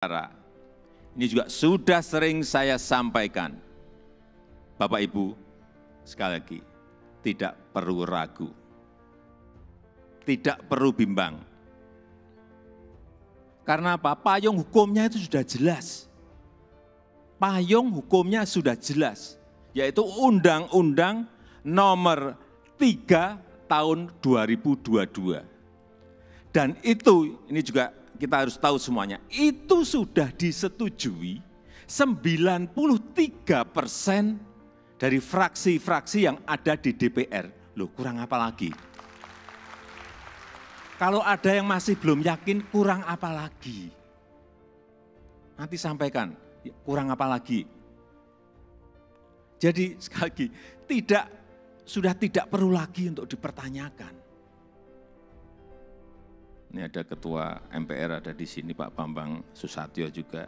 Nusantara. Ini juga sudah sering saya sampaikan. Bapak Ibu, sekali lagi, tidak perlu ragu. Tidak perlu bimbang. Karena apa? Payung hukumnya itu sudah jelas. Payung hukumnya sudah jelas, yaitu Undang-Undang Nomor 3 Tahun 2022. Dan itu, ini juga kita harus tahu semuanya, itu sudah disetujui 93 persen dari fraksi-fraksi yang ada di DPR. Loh kurang apa lagi? Kalau ada yang masih belum yakin, kurang apa lagi? Nanti sampaikan, kurang apa lagi? Jadi sekali lagi, tidak sudah tidak perlu lagi untuk dipertanyakan. Ini ada ketua MPR ada di sini Pak Bambang Susatyo juga.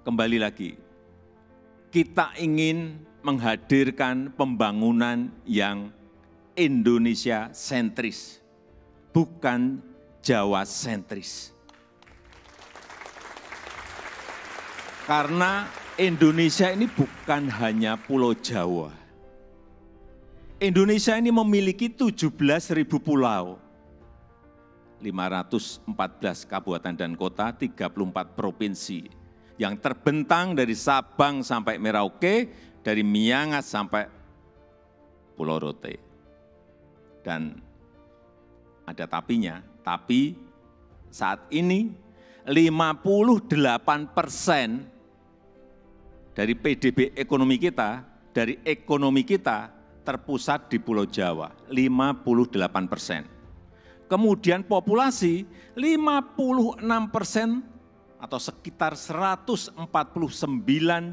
Kembali lagi, kita ingin menghadirkan pembangunan yang Indonesia sentris, bukan Jawa sentris. Karena Indonesia ini bukan hanya Pulau Jawa. Indonesia ini memiliki 17 ribu pulau, 514 kabupaten dan kota, 34 provinsi, yang terbentang dari Sabang sampai Merauke, dari Miangas sampai Pulau Rote. Dan ada tapinya, tapi saat ini 58 persen dari PDB ekonomi kita, dari ekonomi kita terpusat di Pulau Jawa, 58 persen. Kemudian populasi 56 persen atau sekitar 149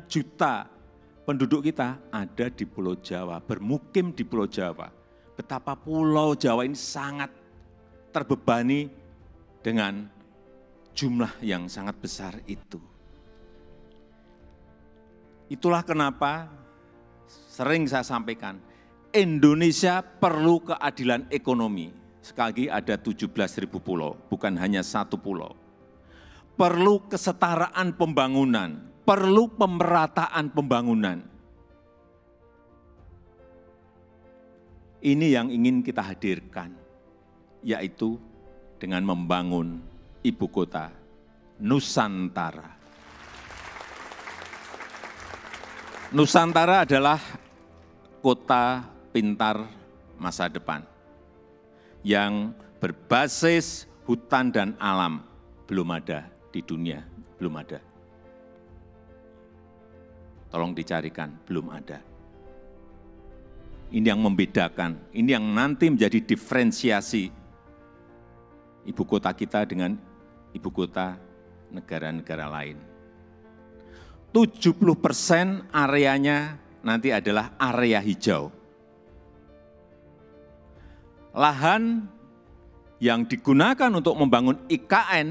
juta penduduk kita ada di Pulau Jawa, bermukim di Pulau Jawa. Betapa Pulau Jawa ini sangat terbebani dengan jumlah yang sangat besar itu. Itulah kenapa sering saya sampaikan, Indonesia perlu keadilan ekonomi. Sekali lagi ada 17 ribu pulau, bukan hanya satu pulau. Perlu kesetaraan pembangunan, perlu pemerataan pembangunan. Ini yang ingin kita hadirkan, yaitu dengan membangun ibu kota Nusantara. Nusantara adalah kota pintar masa depan yang berbasis hutan dan alam belum ada di dunia, belum ada. Tolong dicarikan, belum ada. Ini yang membedakan, ini yang nanti menjadi diferensiasi ibu kota kita dengan ibu kota negara-negara lain. 70 persen areanya nanti adalah area hijau. Lahan yang digunakan untuk membangun IKN,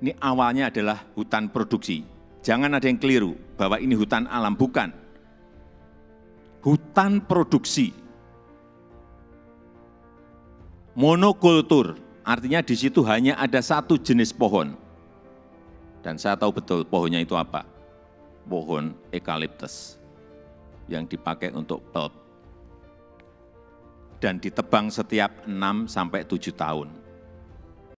ini awalnya adalah hutan produksi. Jangan ada yang keliru bahwa ini hutan alam, bukan. Hutan produksi. Monokultur, artinya di situ hanya ada satu jenis pohon dan saya tahu betul pohonnya itu apa. Pohon eukaliptus yang dipakai untuk pulp. Dan ditebang setiap 6 sampai 7 tahun.